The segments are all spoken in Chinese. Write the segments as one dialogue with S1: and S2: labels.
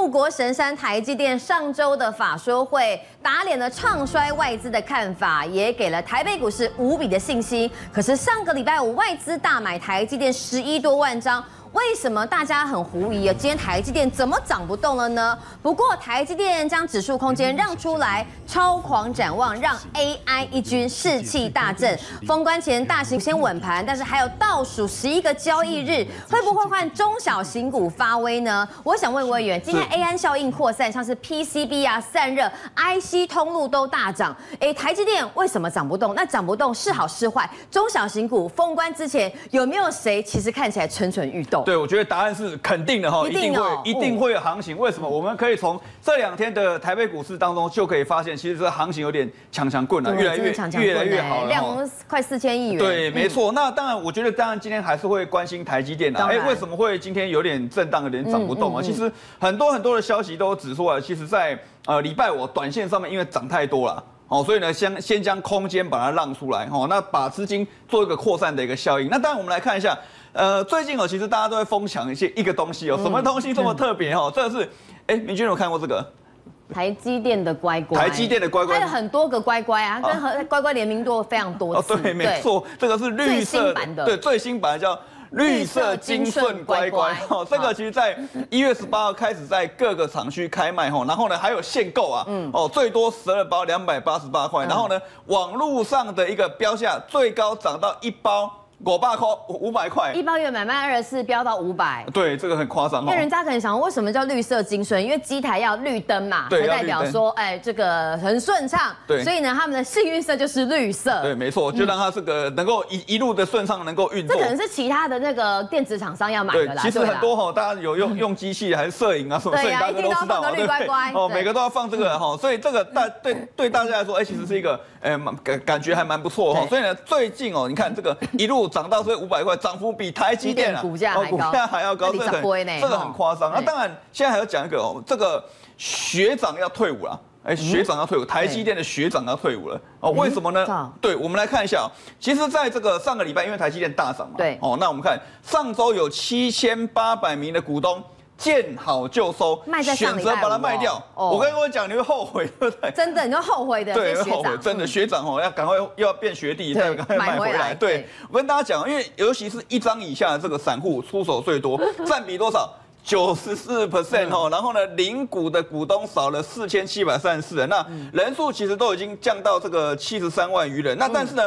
S1: 护国神山台积电上周的法说会，打脸了唱衰外资的看法，也给了台北股市无比的信心。可是上个礼拜五，外资大买台积电十一多万张。为什么大家很狐疑啊？今天台积电怎么涨不动了呢？不过台积电将指数空间让出来，超狂展望，让 AI 一军士气大振。封关前大型先稳盘，但是还有倒数十一个交易日，会不会换中小型股发威呢？我想问委员，今天 AI 效应扩散，像是 PCB 啊散热、IC 通路都大涨，哎，台积电为什么涨不动？那涨不动是好是坏？中小型股封关之前有没有谁其实看起来蠢蠢欲动？
S2: 对，我觉得答案是肯定的哈，一定会一定会有行情。为什么？我们可以从这两天的台北股市当中就可以发现，其实这个行情有点强强棍了，越来越越来越好了，
S1: 量快四千亿元。
S2: 对，没错。那当然，我觉得当然今天还是会关心台积电的。哎，为什么会今天有点震荡，有点涨不动啊？其实很多很多的消息都指出来，其实在呃礼拜五短线上面，因为涨太多了，哦，所以呢先先将空间把它让出来，哦，那把资金做一个扩散的一个效应。那当然我们来看一下。呃，最近哦，其实大家都在疯抢一些一个东西哦，什么东西这么特别哦？这个是，哎，明君有看过这个？
S1: 台积电的乖乖。
S2: 台积电的乖乖。
S1: 它有很多个乖乖啊，跟和乖乖联名多非常多次。
S2: 哦，对，没错，这个是绿色
S1: 版的，
S2: 对，最新版叫绿色金顺乖乖。哦，这个其实在一月十八号开始在各个厂区开卖吼，然后呢还有限购啊，嗯，哦，最多十二包两百八十八块，然后呢网络上的一个标价最高涨到一包。我爸扣五百块，
S1: 一包月买卖二十四，飙到五百。
S2: 对，这个很夸张。
S1: 因为人家可能想，为什么叫绿色金顺？因为机台要绿灯嘛，
S2: 对，
S1: 代表说，哎，这个很顺畅。
S2: 对，
S1: 所以呢，他们的幸运色就是绿色。
S2: 对，没错，就让它这个能够一一路的顺畅，能够运作。
S1: 这可能是其他的那个电子厂商要买的啦。
S2: 其实很多哈，大家有用用机器还是摄影啊什么，
S1: 对
S2: 大
S1: 家都知道对不对？
S2: 哦，每个都要放这个哈，所以这个大对对大家来说，哎，其实是一个，哎，蛮感感觉还蛮不错哈。所以呢，最近哦，你看这个一路涨到这五百块。涨幅比台积电
S1: 啊，股价
S2: 还要高，这个很这个很夸张。那当然，现在还要讲一个哦，这个学长要退伍了，哎，学长要退伍，台积电的学长要退伍了哦，为什么呢？对，我们来看一下，其实在这个上个礼拜，因为台积电大涨嘛，
S1: 对，
S2: 哦，那我们看上周有七千八百名的股东。见好就收，选择把它卖掉。我跟各位讲，你会后悔，对不对？
S1: 真的，你会后悔的。
S2: 对，后悔，真的。学长哦，要赶快又要变学弟，再赶快买回来。对，我跟大家讲，因为尤其是一张以下的这个散户出手最多，占比多少？九十四 percent 哦。然后呢，零股的股东少了四千七百三十四人，那人数其实都已经降到这个七十三万余人。那但是呢？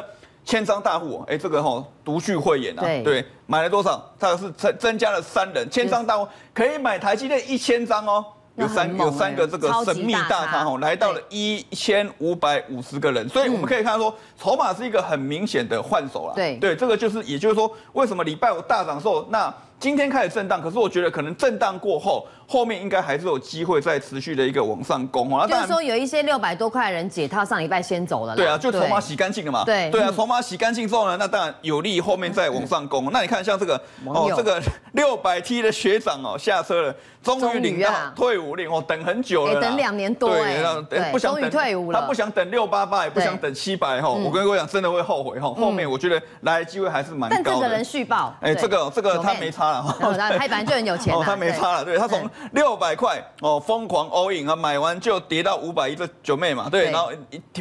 S2: 千张大户，哎，这个吼独具慧眼啊，对，买了多少？大概是增增加了三人，千张大户可以买台积电一千张哦，有三有三个这个神秘大咖哦，来到了一千五百五十个人，所以我们可以看到说，筹码是一个很明显的换手了，
S1: 对
S2: 对，这个就是也就是说，为什么礼拜五大涨时候那。今天开始震荡，可是我觉得可能震荡过后，后面应该还是有机会再持续的一个往上攻
S1: 哦。就是说有一些六百多块的人解套，上礼拜先走了。
S2: 对啊，就筹码洗干净了嘛。
S1: 对
S2: 对啊，筹码洗干净之后呢，那当然有利于后面再往上攻。那你看像这个哦，这个 六百 T 的学长哦下车了，终于领到退伍令哦，等很久了，
S1: 等两年多哎，
S2: 不想
S1: 等退伍了，
S2: 他不想等六八八，也不想等七百哈。我跟各位讲，真的会后悔哈。后面我觉得来机会还是蛮高的。
S1: 但这个人续报，
S2: 哎，这个这个他没差了
S1: 他。反正就很有钱哦，
S2: 他没差了，对他从六百块哦疯狂 all in 啊，买完就跌到五百一，这九妹嘛，对，然后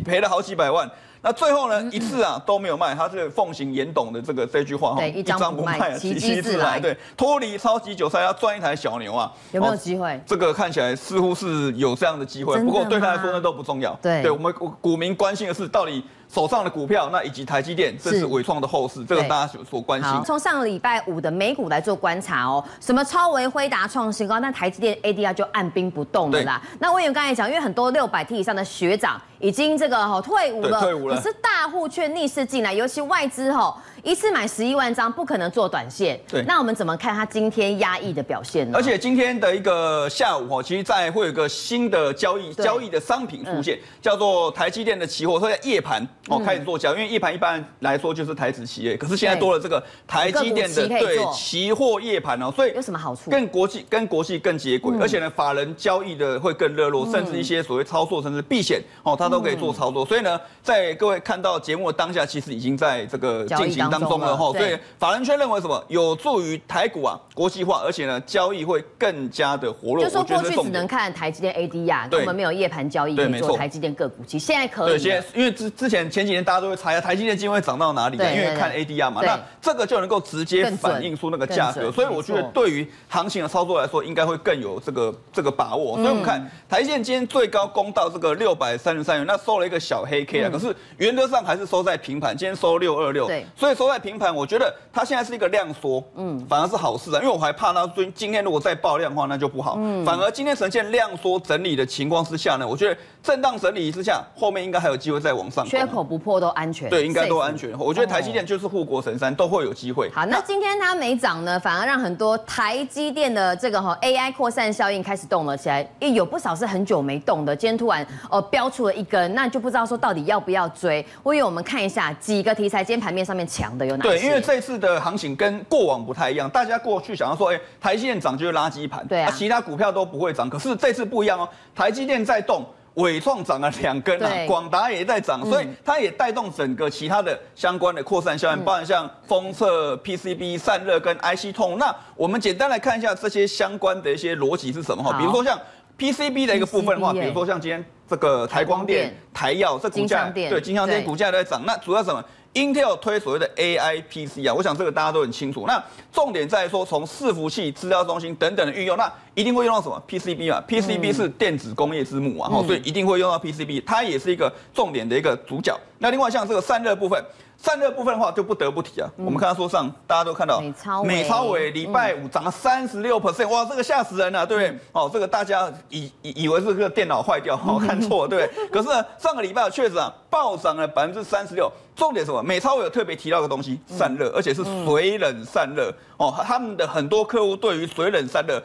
S2: 赔了好几百万。那最后呢，一次啊都没有卖，他是奉行严董的这个这句话
S1: 哈，一张不卖，奇迹自来，
S2: 对，脱离超级韭菜要赚一台小牛啊，
S1: 有没有机会？
S2: 这个看起来似乎是有这样的机会，不过对他来说那都不重要，
S1: 对，
S2: 对我们股民关心的是到底。手上的股票，那以及台积电，这是伟创的后市，这个大家所所关心。
S1: 从上个礼拜五的美股来做观察哦，什么超维、辉达创新高，那台积电 ADR 就按兵不动了啦。那魏员刚才讲，因为很多六百 T 以上的学长已经这个哈退伍了，
S2: 退伍了，
S1: 可是大户却逆势进来，尤其外资哈一次买十一万张，不可能做短线。
S2: 对，
S1: 那我们怎么看它今天压抑的表现呢？
S2: 而且今天的一个下午哦，其实在会有一个新的交易交易的商品出现，叫做台积电的期货，说在夜盘。哦开始做交易，因为夜盘一般来说就是台子企业，可是现在多了这个台积电的对期货夜盘哦，
S1: 所以有什么好处？
S2: 跟国际跟国际更接轨，而且呢，法人交易的会更热络，甚至一些所谓操作甚至避险哦，它都可以做操作。所以呢，在各位看到节目的当下，其实已经在这个进行当中了哈。所以法人圈认为什么？有助于台股啊国际化，而且呢，交易会更加的活络。
S1: 就说过去只能看台积电 ADR，根本没有夜盘交易可以做台积电个股，其实现在可以。对，
S2: 现在因为之之前前几年大家都会猜啊，台积电今天会涨到哪里？因为看 ADR 嘛，那这个就能够直接反映出那个价格。所以我觉得对于行情的操作来说，应该会更有这个这个把握。所以我们看台积电今天最高攻到这个六百三十三元，那收了一个小黑 K 啊，可是原则上还是收在平盘，今天收六二六。对，所以收在平盘，我觉得它现在是一个量缩，嗯，反而是好事啊，因为我还怕它今今天如果再爆量的话，那就不好。嗯，反而今天呈现量缩整理的情况之下呢，我觉得震荡整理之下，后面应该还有机会再往上。
S1: 缺口不破都安全。
S2: 对，应该都安全。我觉得台积电就是护国神山，都会有机会。
S1: 好，那今天它没涨呢，反而让很多台积电的这个哈 AI 扩散效应开始动了起来，也有不少是很久没动的，今天突然哦飙出了一根，那就不知道说到底要不要追。我以为我们看一下几个题材，今天盘面上面强的有哪些？
S2: 对，因为这次的行情跟过往不太一样，大家过去想要说，哎，台积电涨就是垃圾盘，
S1: 对啊，
S2: 其他股票都不会涨。可是这次不一样哦，台积电在动，伟创涨了两根啊，广达也在涨，所以它也带动整个其他的相关的扩散效应，包含像封测、PCB 散热跟 IC 通。那我们简单来看一下这些相关的一些逻辑是什么哈？比如说像 PCB 的一个部分的话，比如说像今天这个台光电、台药这股价，对，金相电股价都在涨。那主要什么？Intel 推所谓的 AI PC 啊，我想这个大家都很清楚。那重点在说，从伺服器、资料中心等等的运用，那一定会用到什么 PCB 嘛？PCB 是电子工业之母啊，所以一定会用到 PCB，它也是一个重点的一个主角。那另外像这个散热部分。散热部分的话就不得不提啊，我们看到桌上大家都看到
S1: 美超
S2: 美超伟礼拜五涨了三十六 percent，哇，这个吓死人了，对不对？哦，这个大家以以以为是这个电脑坏掉，哦，看错，对不对？可是呢，上个礼拜确实啊，暴涨了百分之三十六。重点什么？美超伟有特别提到个东西，散热，而且是水冷散热。哦，他们的很多客户对于水冷散热。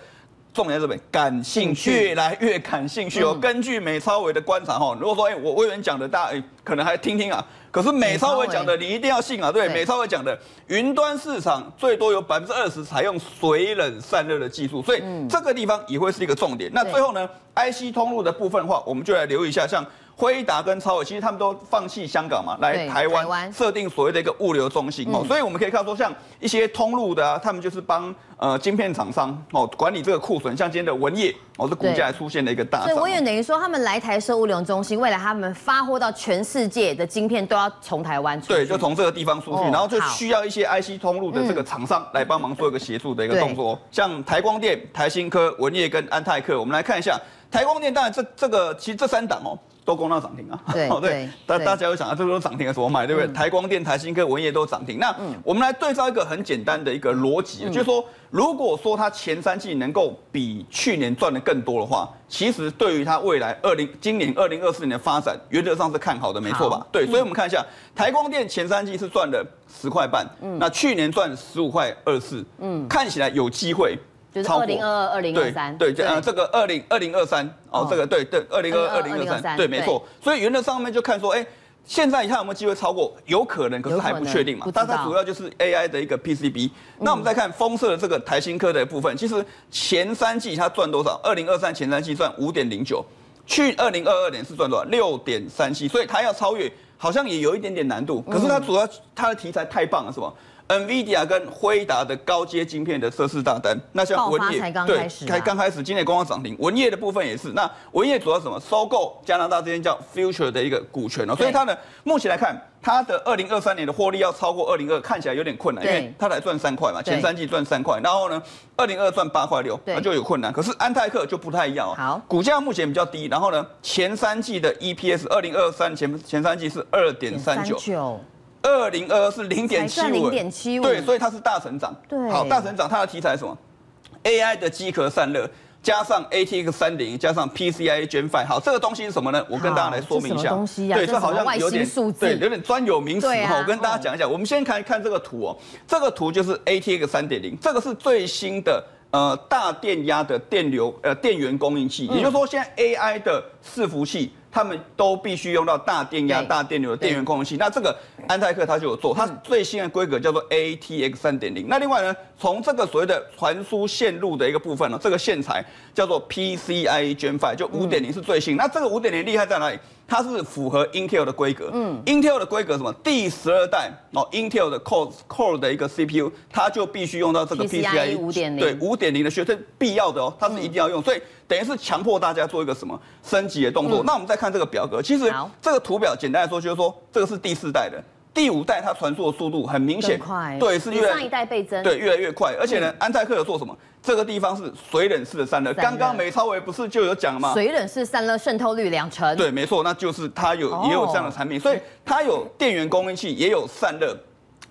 S2: 重点在这边，感兴趣，越来越感兴趣哦。根据美超伟的观察哈，如果说哎，我委员讲的，大家可能还听听啊。可是美超伟讲的，你一定要信啊。对，美超伟讲的，云端市场最多有百分之二十采用水冷散热的技术，所以这个地方也会是一个重点。那最后呢，IC 通路的部分的话，我们就来留意一下，像。辉达跟超伟其实他们都放弃香港嘛，来台湾设定所谓的一个物流中心哦，所以我们可以看到说，像一些通路的啊，他们就是帮呃晶片厂商哦管理这个库存，像今天的文业哦，这股价出现了一个大涨。
S1: 所以我也等于说，他们来台设物流中心，未来他们发货到全世界的晶片都要从台湾出。
S2: 对，就从这个地方出去，然后就需要一些 IC 通路的这个厂商来帮忙做一个协助的一个动作，像台光电、台新科、文业跟安泰克，我们来看一下台光电，当然这这个其实这三档哦。都攻到涨停啊！
S1: 对 对，
S2: 大大家会想啊，这个都涨停了，怎么买？对不对？台光电、台新科、文业都涨停。那我们来对照一个很简单的一个逻辑，就是说，如果说它前三季能够比去年赚的更多的话，其实对于它未来二零今年二零二四年的发展，原则上是看好的，没错吧？对，所以我们看一下台光电前三季是赚了十块半，那去年赚十五块二四，嗯，看起来有机会。
S1: 就是二零二二、二零二三，
S2: 对，呃，这个二零二零二三，哦，这个对对，二零二二零二三，对，没错。所以原则上面就看说，哎，现在你看有没有机会超过？有可能，可是还不确定嘛。但它主要就是 AI 的一个 PCB。那我们再看丰盛的这个台新科的部分，其实前三季它赚多少？二零二三前三季赚五点零九，去二零二二年是赚多少？六点三七，所以它要超越，好像也有一点点难度。可是它主要它的题材太棒了，是吧？NVIDIA 跟辉达的高阶晶片的测试大单，
S1: 那像文业
S2: 对，才刚开始，今天刚刚涨停。文业的部分也是，那文业主要什么？收购加拿大这间叫 Future 的一个股权哦，所以它呢，目前来看，它的二零二三年的获利要超过二零二，看起来有点困难，因为它才赚三块嘛，前三季赚三块，然后呢，二零二赚八块六，那就有困难。可是安泰克就不太一样哦，
S1: 好，
S2: 股价目前比较低，然后呢，前三季的 EPS 二零二三前前三季是二点三九。二零二二是零点七五，
S1: 零点七五，
S2: 对，所以它是大成长。
S1: 对，
S2: 好，大成长，它的题材是什么？AI 的机壳散热，加上 ATX 三零，加上 PCIe Gen Five。好，这个东西是什么呢？我跟大家来说明一下。
S1: 东西对，
S2: 这好像有点对，有点专有名词
S1: 哈。
S2: 我跟大家讲一下，我们先看看这个图哦。这个图就是 ATX 三点零，这个是最新的呃大电压的电流呃电源供应器。也就是说，现在 AI 的伺服器。他们都必须用到大电压、大电流的电源供应器。那这个安泰克它就有做，它最新的规格叫做 ATX 三点零。那另外呢，从这个所谓的传输线路的一个部分呢，这个线材叫做 PCIe Gen 5，就五点零是最新。那这个五点零厉害在哪里？它是符合 Intel 的规格。嗯，Intel 的规格什么？第十二代哦，Intel 的 Core Core 的一个 CPU，它就必须用到这个
S1: PCIe 五点零。
S2: 对，五点零的学生必要的哦，它是一定要用。所以等于是强迫大家做一个什么升级的动作。那我们再看这个表格，其实这个图表简单来说就是说，这个是第四代的。第五代它传输的速度很明显，
S1: 快，
S2: 对，
S1: 是越上一代倍增，
S2: 对，越来越快。而且呢，安泰克有做什么？这个地方是水冷式的散热，刚刚梅超维不是就有讲吗？
S1: 水冷式散热渗透率两成，
S2: 对，没错，那就是它有也有这样的产品，所以它有电源供应器，也有散热，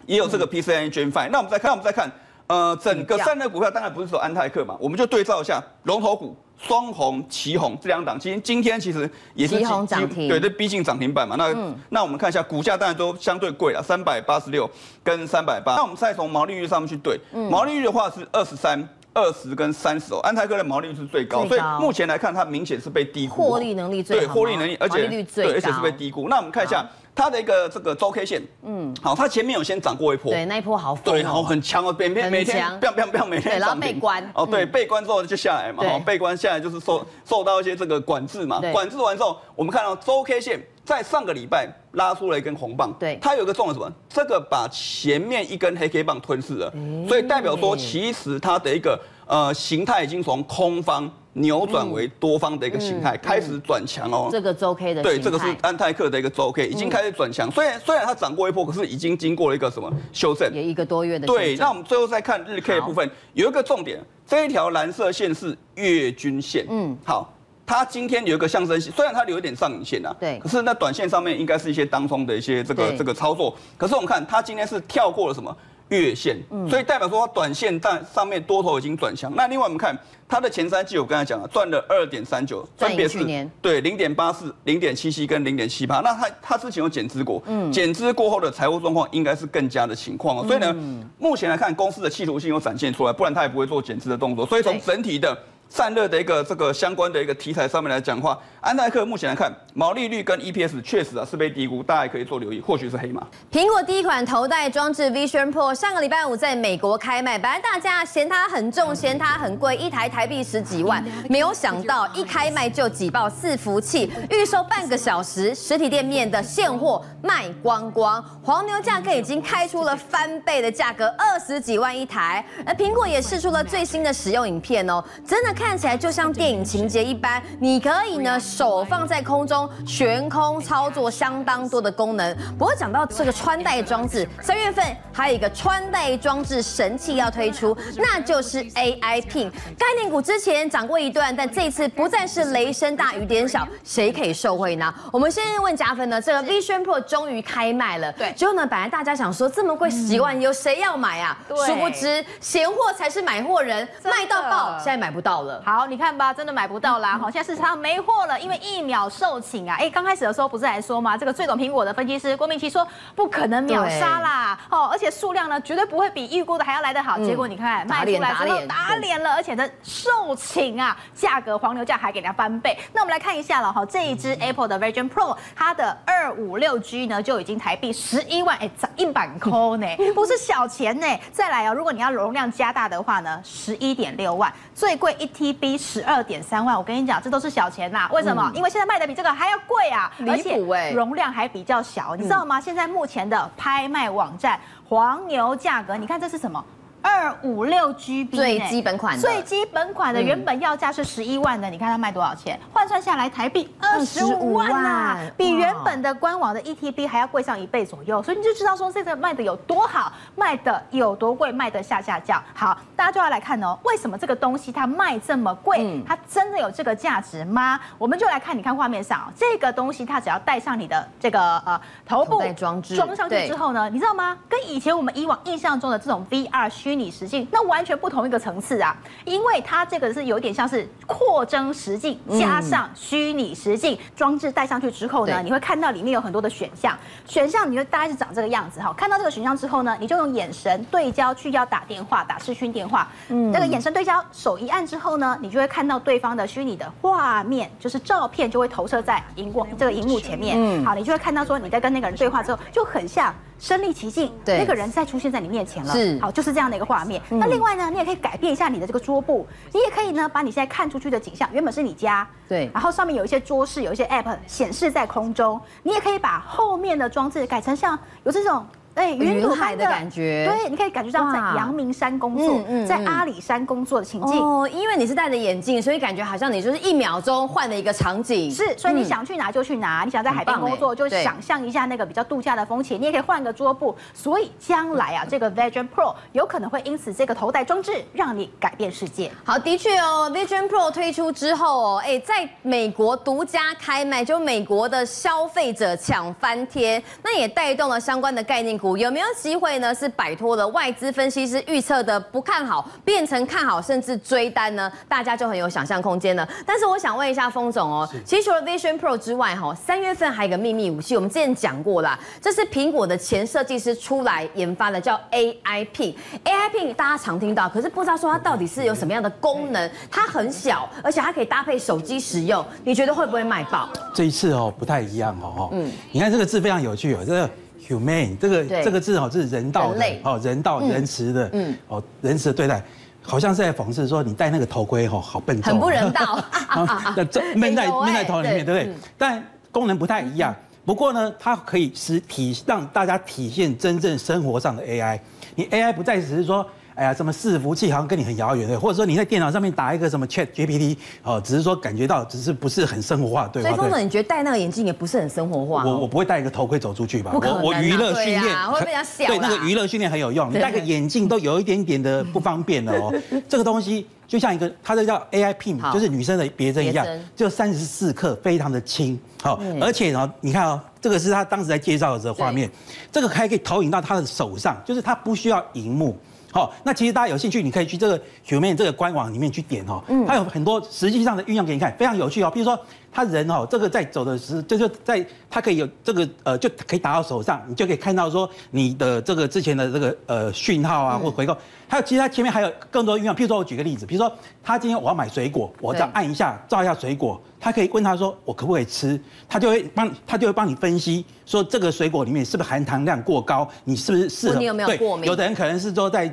S2: 也有这个 PCIe Gen 5。那我们再看，我们再看，呃，整个散热股票当然不是说安泰克嘛，我们就对照一下龙头股。双红、旗红这两档，今今天其实也是
S1: 涨停，
S2: 对，这逼近涨停板嘛。那那我们看一下股价，当然都相对贵了，三百八十六跟三百八。那我们再从毛利率上面去对，毛利率的话是二十三、二十跟三十哦。安泰科的毛利率是最高，所以目前来看，它明显是被低估。
S1: 获利能力最
S2: 对，获利能力，而且对，而且是被低估。那我们看一下。它的一个这个周 K 线，嗯，好，它前面有先涨过一波，
S1: 对，那一波好，
S2: 对，好很强哦，每天每天不要不要不要每天
S1: 涨停，
S2: 哦，对，被关之后就下来嘛，哦，被关下来就是受受到一些这个管制嘛，管制完之后，我们看到周 K 线在上个礼拜拉出了一根红棒，
S1: 对，
S2: 它有一个重点什么？这个把前面一根黑 K 棒吞噬了，所以代表说其实它的一个呃形态已经从空方。扭转为多方的一个形态，开始转强哦。
S1: 这个周 K 的
S2: 对，这个是安泰克的一个周 K，已经开始转强。虽然虽然它涨过一波，可是已经经过了一个什么修正？
S1: 也一个多月的。
S2: 对，那我们最后再看日 K 的部分，有一个重点，这一条蓝色线是月均线。嗯，好，它今天有一个象征性，虽然它有一点上影线啊，
S1: 对，
S2: 可是那短线上面应该是一些当中的一些这个这个操作。可是我们看它今天是跳过了什么？月线，所以代表说它短线但上面多头已经转强。那另外我们看它的前三季，我刚才讲了，赚了二点三九，
S1: 分别是
S2: 对零点八四、零点七七跟零点七八。那它它之前有减资过，减资过后的财务状况应该是更加的情况哦。所以呢，目前来看公司的企图性有展现出来，不然它也不会做减资的动作。所以从整体的。散热的一个这个相关的一个题材上面来讲话，安泰克目前来看毛利率跟 EPS 确实啊是被低估，大家也可以做留意，或许是黑马。
S1: 苹果第一款头戴装置 Vision Pro 上个礼拜五在美国开卖，本来大家嫌它很重，嫌它很贵，一台台币十几万，没有想到一开卖就挤爆四服器，预售半个小时，实体店面的现货卖光光，黄牛价格已经开出了翻倍的价格，二十几万一台。而苹果也试出了最新的使用影片哦，真的。看起来就像电影情节一般，你可以呢手放在空中悬空操作，相当多的功能。不过讲到这个穿戴装置，三月份还有一个穿戴装置神器要推出，那就是 AI Pin 概念股。之前涨过一段，但这次不再是雷声大雨点小，谁可以受惠呢？我们先问加分呢，这个 Vision Pro 终于开卖了。
S3: 对，
S1: 之后呢，本来大家想说这么贵十几万，有谁要买啊？殊不知闲货才是买货人，卖到爆，现在买不到了。
S3: 好，你看吧，真的买不到啦！好，现在市场上没货了，因为一秒售罄啊！哎，刚开始的时候不是还说吗？这个最懂苹果的分析师郭明奇说不可能秒杀啦！哦，而且数量呢绝对不会比预估的还要来得好。结果你看卖出来之后打脸了，而且呢售罄啊，价格黄牛价还给人家翻倍。那我们来看一下了哈，这一支 Apple 的 Vision Pro，它的二五六 G 呢就已经台币十一万，哎，硬板扣呢，不是小钱呢。再来哦，如果你要容量加大的话呢，十一点六万，最贵一 T。B 十二点三万，我跟你讲，这都是小钱呐。为什么？因为现在卖的比这个还要贵啊，
S1: 而且
S3: 容量还比较小，你知道吗？现在目前的拍卖网站黄牛价格，你看这是什么？二五六 GB
S1: 最基本款，
S3: 最基本款的原本要价是十一万的，你看它卖多少钱？换算下来台币二十五万呐，比原本的官网的 ETB 还要贵上一倍左右，所以你就知道说这个卖的有多好，卖的有多贵，卖的下下降。好，大家就要来看哦，为什么这个东西它卖这么贵？它真的有这个价值吗？我们就来看，你看画面上这个东西，它只要带上你的这个呃头部
S1: 装置
S3: 装上去之后呢，你知道吗？跟以前我们以往印象中的这种 VR 虚拟实境，那完全不同一个层次啊。因为它这个是有点像是扩增实境加上虚拟实境装置戴上去之后呢，你会看到里面有很多的选项，选项你就大概是长这个样子哈。看到这个选项之后呢，你就用眼神对焦去要打电话，打视讯电话。嗯，那个眼神对焦，手一按之后呢，你就会看到对方的虚拟的画面，就是照片就会投射在荧光这个荧幕前面。嗯，好，你就会看到说你在跟那个人对话之后，就很像。身临其境，那个人再出现在你面前了，
S1: 是
S3: 好，就是这样的一个画面。那另外呢，你也可以改变一下你的这个桌布，你也可以呢，把你现在看出去的景象，原本是你家，
S1: 对，
S3: 然后上面有一些桌饰，有一些 app 显示在空中，你也可以把后面的装置改成像有这种。
S1: 对，云海的感觉，
S3: 对，你可以感觉到在阳明山工作，在阿里山工作的情境。哦，
S1: 因为你是戴着眼镜，所以感觉好像你就是一秒钟换了一个场景。
S3: 是，所以你想去哪就去哪，你想在海边工作就想象一下那个比较度假的风情。你也可以换个桌布。所以将来啊，这个 Vision Pro 有可能会因此这个头戴装置让你改变世界。
S1: 好，的确哦，Vision Pro 推出之后哦，哎，在美国独家开卖，就美国的消费者抢翻天，那也带动了相关的概念股。有没有机会呢？是摆脱了外资分析师预测的不看好，变成看好，甚至追单呢？大家就很有想象空间了。但是我想问一下峰总哦，其实除了 Vision Pro 之外，哈，三月份还有一个秘密武器，我们之前讲过啦，这是苹果的前设计师出来研发的，叫 AI Pin。AI Pin 大家常听到，可是不知道说它到底是有什么样的功能。它很小，而且它可以搭配手机使用。你觉得会不会卖爆？
S4: 这一次哦，不太一样哦。嗯，你看这个字非常有趣哦，这个。Humane 这个这个字哦，是人道的哦，人道仁慈的，嗯，哦，仁慈的对待，好像是在讽刺说你戴那个头盔吼，好笨重，
S1: 很不人道，
S4: 那这闷在 闷在头里面，对不对？但功能不太一样，不过呢，它可以使体让大家体现真正生活上的 AI，你 AI 不再只是说。哎呀，什么伺服器好像跟你很遥远的，或者说你在电脑上面打一个什么 Chat GPT，哦，只是说感觉到只是不是很生活化，对
S1: 吧？所以峰总，你觉得戴那个眼镜也不是很生活化？
S4: 我我不会戴一个头盔走出去吧？
S1: 不可能，
S4: 我娱乐训练
S1: 会比较小。
S4: 对，那个娱乐训练很有用，你戴个眼镜都有一点点的不方便了哦。这个东西就像一个，它这叫 AI Pin，就是女生的别针一样，就三十四克，非常的轻。好，而且呢，你看哦，这个是他当时在介绍的时候画面，这个还可以投影到他的手上，就是他不需要荧幕。好，那其实大家有兴趣，你可以去这个 Human 这个官网里面去点哦，它有很多实际上的运用给你看，非常有趣哦。比如说，他人哦，这个在走的时，就是在他可以有这个呃，就可以打到手上，你就可以看到说你的这个之前的这个呃讯号啊或回购。还有，其实它前面还有更多运用。譬如说，我举个例子，比如说他今天我要买水果，我只要按一下照一下水果，他可以问他说我可不可以吃，他就会帮他就会帮你分析说这个水果里面是不是含糖量过高，你是不是适合？
S1: 你有没有过敏？
S4: 有的人可能是说在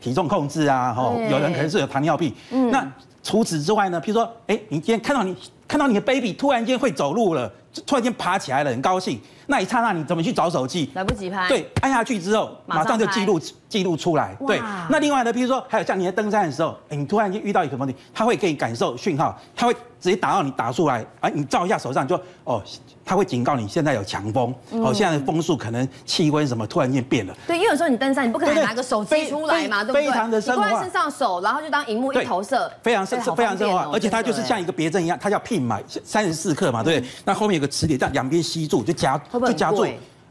S4: 体重控制啊，哈，有人可能是有糖尿病。嗯，那除此之外呢？譬如说，哎，你今天看到你看到你的 baby 突然间会走路了，突然间爬起来了，很高兴。那一刹那，你怎么去找手机？
S1: 来不及拍。
S4: 对，按下去之后，马上就记录记录出来。对，那另外呢，比如说还有像你在登山的时候，哎，你突然间遇到一个问题，它会给你感受讯号，它会直接打到你打出来，啊，你照一下手上就哦。它会警告你现在有强风，哦，现在的风速可能气温什么突然间变了。
S1: 对，因为有时候你登山，你不可能拿个手机出来嘛，对不对？
S4: 非常的生活化。
S1: 挂在身上手，然后就当荧幕一投射。
S4: 非常生非常生活化，而且它就是像一个别针一样，它叫 pin 嘛，三十四克嘛，对不对？那后面有个磁铁，这样两边吸住就夹就夹住。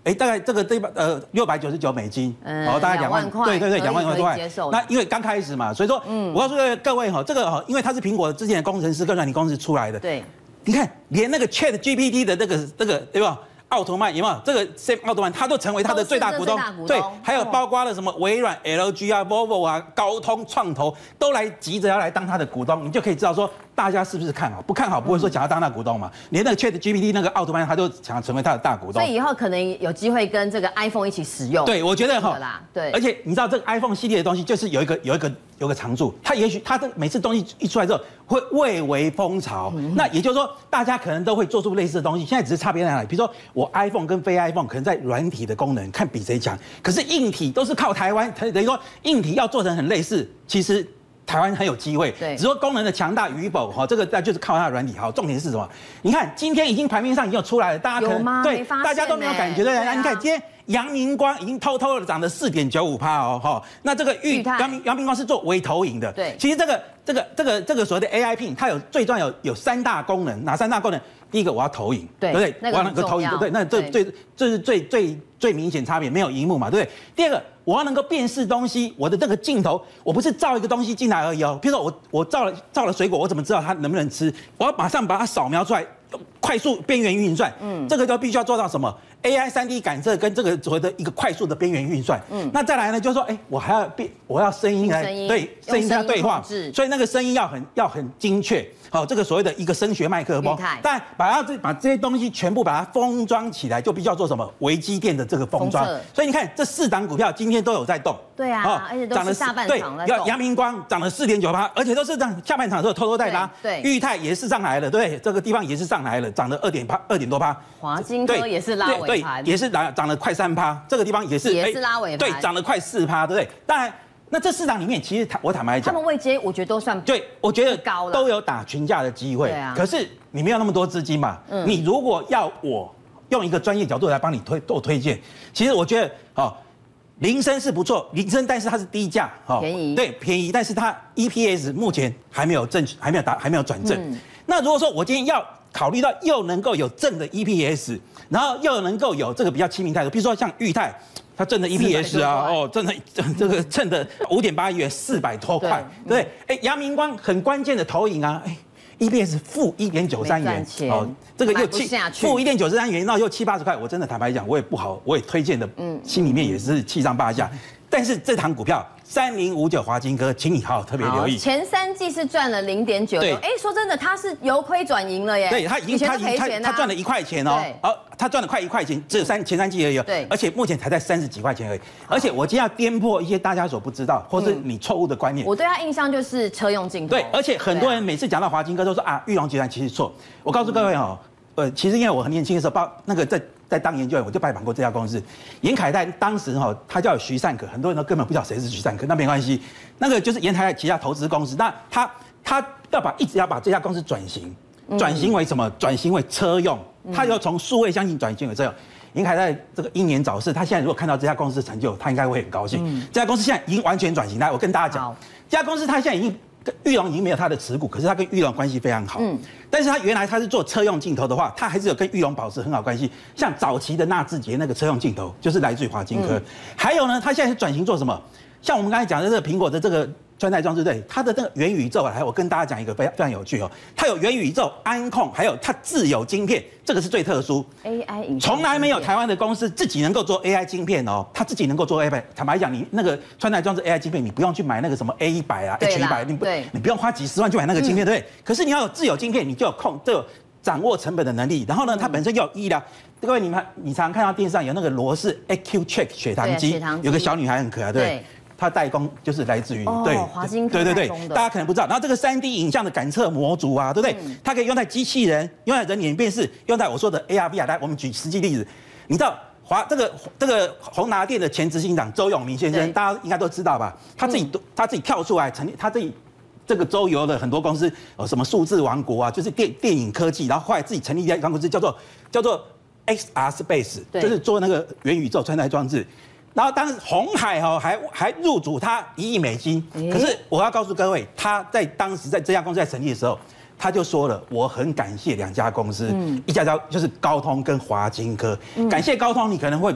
S4: 哎，大概这个这把呃六百九十九美金，
S1: 哦，大概两万块，
S4: 对对对，两万
S1: 块块。
S4: 那因为刚开始嘛，所以说，嗯，我告诉各位哈，这个哈，因为它是苹果之前的工程师跟软体公司出来的，
S1: 对。
S4: 你看，连那个 Chat GPT 的那个那个，对吧？奥特曼有没有？这个 Sam 奥特曼，他都成为他的最大股东。对，还有包括了什么微软、LG 啊、Volvo 啊、高通、创投都来急着要来当他的股东，你就可以知道说。大家是不是看好？不看好不会说想要当大股东嘛？连那个 Chat GPT 那个奥特曼，他都想要成为他的大股东。
S1: 所以以后可能有机会跟这个 iPhone 一起使用。
S4: 对，我觉得哈，
S1: 对。
S4: 而且你知道这个 iPhone 系列的东西，就是有一个有一个有个长处，它也许它的每次东西一出来之后会蔚为风潮。那也就是说，大家可能都会做出类似的东西。现在只是差别在哪里？比如说我 iPhone 跟非 iPhone 可能在软体的功能看比谁强，可是硬体都是靠台湾，等于说硬体要做成很类似，其实。台湾很有机会，
S1: 对，
S4: 只说功能的强大与否，哈，这个那就是靠它的软体。好，重点是什么？你看今天已经盘面上已经有出来了，大家可能
S1: 对，
S4: 大家都没有感觉对啊。你看今天阳明光已经偷偷的涨了四点九五趴哦，哈。那这个玉阳明阳明光是做微投影的，
S1: 对。
S4: 其实这个这个这个这个所谓的 AI P，它有最重要有有三大功能，哪三大功能？第一个我要投影，
S1: 对
S4: 不对？我要那个投影，对，那这最这是最最最明显差别，没有荧幕嘛，对不对？第二个。我要能够辨识东西，我的这个镜头，我不是照一个东西进来而已哦。比如说我我照了照了水果，我怎么知道它能不能吃？我要马上把它扫描出来，快速边缘运算。嗯，这个就必须要做到什么？AI 三 D 感测跟这个所谓的一个快速的边缘运算，嗯，那再来呢，就是说，哎，我还要变，我要声音来对声音跟对话，所以那个声音要很要很精确。好，这个所谓的一个声学麦克风，但把它这把这些东西全部把它封装起来，就必须要做什么？微机电的这个封装。所以你看，这四档股票今天都有在动。
S1: 对啊，而且都是下半场
S4: 对，阳明光涨了四点九八，而且都是涨下半场的时候偷偷带拉。
S1: 对，
S4: 裕泰也是上来了，对，这个地方也是上来了，涨了二点八，二点多趴。
S1: 华金科也是拉尾盘，
S4: 也是涨涨了快三趴，这个地方也是
S1: 也是拉尾盘，
S4: 对，涨了快四趴，对不对？当然。那这市场里面，其实坦我坦白讲，
S1: 他们未接，我觉得都算
S4: 对，我觉得
S1: 高
S4: 都有打群架的机会。
S1: 对啊。
S4: 可是你没有那么多资金嘛？嗯。你如果要我用一个专业角度来帮你推做推荐，其实我觉得哦，铃声是不错，铃声，但是它是低价，
S1: 哈，便宜。
S4: 对，便宜，但是它 EPS 目前还没有正，还没有达，还没有转正。嗯。那如果说我今天要考虑到又能够有正的 EPS，然后又能够有这个比较亲民态度，比如说像裕泰。它挣的 EPS 啊，哦，挣的 这个挣的五点八亿元，四百多块，对，哎，阳明光很关键的投影啊，哎，EPS 负一点九三元，
S1: 哦，
S4: 这个又七负一点九三元，那又七八十块，我真的坦白讲，我也不好，我也推荐的，嗯，心里面也是七上八下，但是这堂股票。三零五九华金科，请你好好特别留意。
S1: 前三季是赚了零点九，对哎，说真的，它是由亏转盈了耶。
S4: 对，它已经它它它赚了一块钱哦，哦，它赚了快一块钱，只有三前三季而已。
S1: 对，
S4: 而且目前才在三十几块钱而已。而且我今天要颠破一些大家所不知道，或是你错误的观念。
S1: 我对它印象就是车用镜头。
S4: 对，而且很多人每次讲到华金科都说啊，玉龙集团其实错。我告诉各位哦，呃，其实因为我很年轻的时候报那个在。在当研究员，我就拜访过这家公司。严凯泰当时哈，他叫徐善可，很多人都根本不知道谁是徐善可，那没关系。那个就是严凯泰旗下投资公司，那他他要把一直要把这家公司转型，转型为什么？转型为车用，他要从数位相信转型为车用。严凯泰这个英年早逝，他现在如果看到这家公司的成就，他应该会很高兴。这家公司现在已经完全转型，来，我跟大家讲，这家公司他现在已经。玉龙已经没有他的持股，可是他跟玉龙关系非常好。嗯，但是他原来他是做车用镜头的话，他还是有跟玉龙保持很好关系。像早期的纳智捷那个车用镜头，就是来自于华金科。还有呢，他现在是转型做什么？像我们刚才讲的这个苹果的这个。穿戴装置对它的那个元宇宙啊，来我跟大家讲一个非常非常有趣哦，它有元宇宙安控，还有它自有晶片，这个是最特殊。
S1: AI
S4: 从来没有台湾的公司自己能够做 AI 晶片哦，它自己能够做 AI。坦白讲，你那个穿戴装置 AI 晶片，你不用去买那个什么 A 一百啊、H 一百，你不你不用花几十万去买那个晶片，对不对？可是你要有自有晶片，你就有控，就有掌握成本的能力。然后呢，它本身又有医疗。各位你们，你常常看到电视上有那个罗氏 AQ Check 血糖机，有个小女孩很可爱，对。它代工就是来自于
S1: 对华金
S4: 对对对，大家可能不知道。然后这个三 D 影像的感测模组啊，对不对？它可以用在机器人，用在人脸辨识，用在我说的 AR、VR。来，我们举实际例子。你知道华这个这个宏达电的前执行长周永明先生，大家应该都知道吧？他自己都他自己跳出来成立，他自己这个周游的很多公司，呃，什么数字王国啊，就是电电影科技，然后后来自己成立一家公司，叫做叫做 XR Space，就是做那个元宇宙穿戴装置。然后当时红海哈还还入主他一亿美金，可是我要告诉各位，他在当时在这家公司在成立的时候，他就说了，我很感谢两家公司，一家叫就是高通跟华金科，感谢高通，你可能会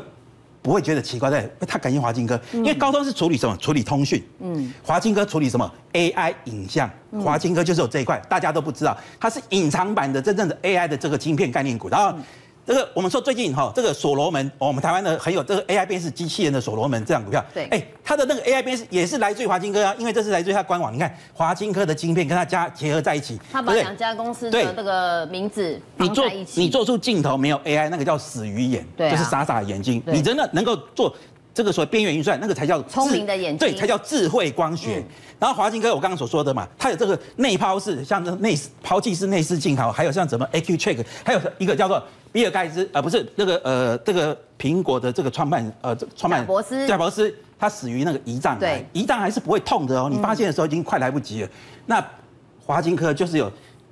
S4: 不会觉得奇怪？对，他感谢华金科，因为高通是处理什么？处理通讯，嗯，华金科处理什么？AI 影像，华金科就是有这一块，大家都不知道，它是隐藏版的真正的 AI 的这个晶片概念股，然后。这个我们说最近哈，这个所罗门，我们台湾的很有这个 AI 辨识机器人的所罗门这样股票，
S1: 对，哎，
S4: 它的那个 AI 辨识也是来自于华金科啊，因为这是来自于它官网，你看华金科的晶片跟它加结合在一起，
S1: 它把两家公司的这个名字放在一起，
S4: 你做出镜头没有 AI，那个叫死鱼眼，
S1: 对，
S4: 就是傻傻的眼睛，你真的能够做。这个所谓边缘运算，那个才叫
S1: 聪明的眼睛，
S4: 对，才叫智慧光学。然后华金科，我刚刚所说的嘛，它有这个内抛式，像这内抛弃式内视镜头，还有像什么 AQ Check，还有一个叫做比尔盖茨，呃，不是那个呃，这个苹果的这个创办呃，创办
S1: 博斯，
S4: 贾博斯，他死于那个胰脏癌，胰脏癌是不会痛的哦，你发现的时候已经快来不及了。那华金科就是有。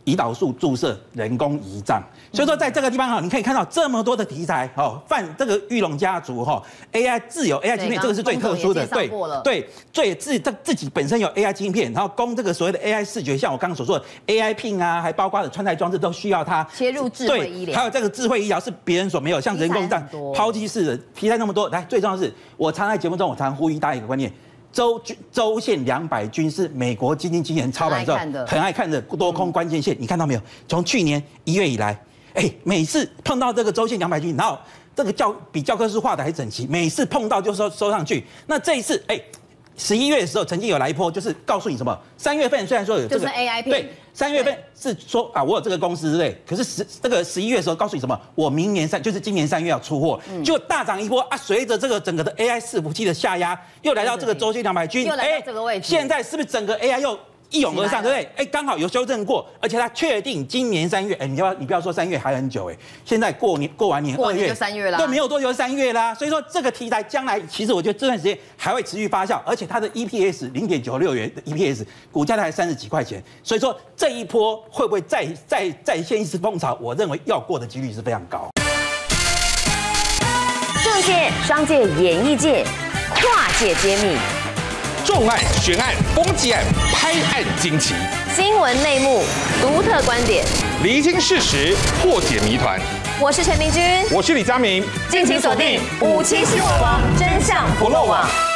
S4: 胰岛素注射人工胰脏。所以说，在这个地方哈，你可以看到这么多的题材哦，犯这个玉龙家族哈，AI 自有 AI 晶片，这个是最特殊的，
S1: 对
S4: 对，最自自自己本身有 AI 晶片，然后供这个所谓的 AI 视觉，像我刚刚所说的 AI Pin 啊，还包括的穿戴装置都需要它
S1: 切入智慧医疗，
S4: 还有这个智慧医疗是别人所没有，像人工脏抛弃式的题材那么多。来，最重要的是，我常在节目中我常呼吁大家一个观念。周均周线两百均是美国基金经理人操盘之后很爱看的多空关键线，你看到没有？从去年一月以来，哎，每次碰到这个周线两百均，然后这个教比教科书画的还整齐，每次碰到就收收上去。那这一次，哎。十一月的时候，曾经有来一波，就是告诉你什么？三月份虽然说有这
S1: 个 AI
S4: 对，三月份是说啊，我有这个公司之类，可是十这个十一月的时候告诉你什么？我明年三就是今年三月要出货，就大涨一波啊！随着这个整个的 AI 伺服器的下压，又来到这个周期两百均，
S1: 又来到这个位置。
S4: 现在是不是整个 AI 又？一涌而上，对不对？哎，刚好有修正过，而且他确定今年三月，哎，你要你不要说三月还很久，哎，现在过年过完年
S1: 二月就三月啦，
S4: 对，没有多久三月啦。所以说这个题材将来其实我觉得这段时间还会持续发酵，而且它的 EPS 零点九六元的 EPS，股价才三十几块钱，所以说这一波会不会再再再现一次风潮？我认为要过的几率是非常高。
S1: 政界、商界、演艺界，跨界揭秘。
S5: 重案、悬案、攻击案、拍案惊奇，
S1: 新闻内幕、独特观点，
S5: 厘清事实，破解谜团。
S1: 我是陈明君，
S5: 我是李佳明，
S1: 敬请锁定五七新闻网，真相不漏网。